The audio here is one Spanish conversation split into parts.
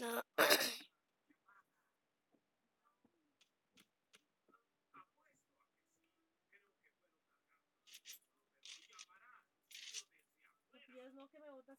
No. No que me botas.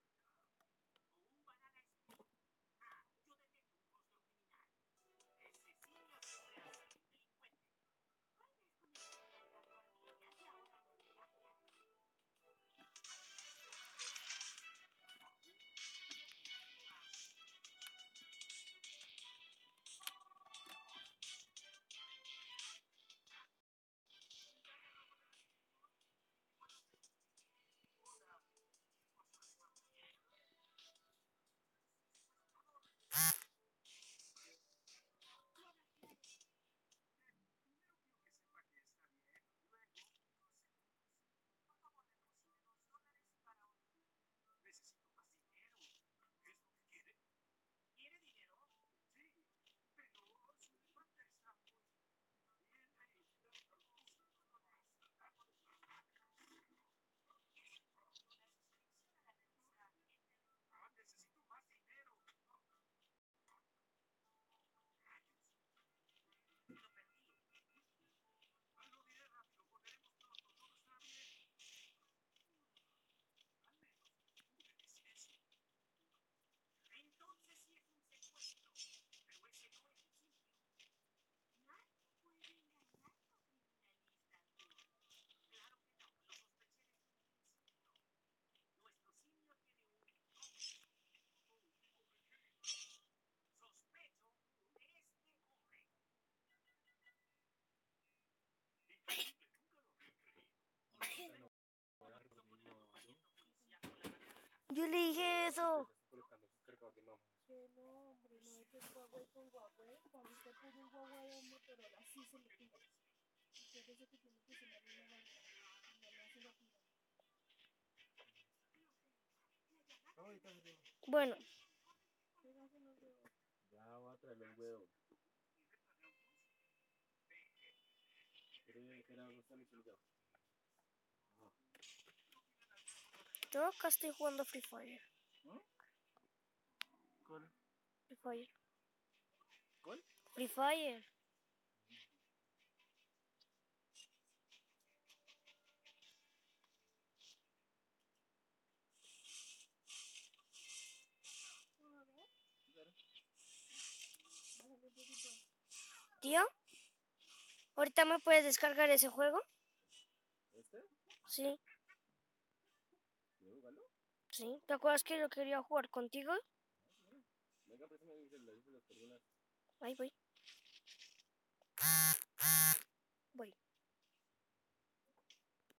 Yo le dije eso. Que no, no es con usted pone un se que tiene que una. No. Bueno. Ya voy a traerle un huevo. ¿Quiere que era gusta mi celular? Yo acá estoy jugando Free Fire. ¿Cuál? Free Fire. ¿Cuál? Free Fire. Tío, ¿ahorita me puedes descargar ese juego? ¿Este? Sí. Sí. ¿Te acuerdas que yo quería jugar contigo? Venga, préstame mi celular y se los perdonas. Ahí voy. Voy.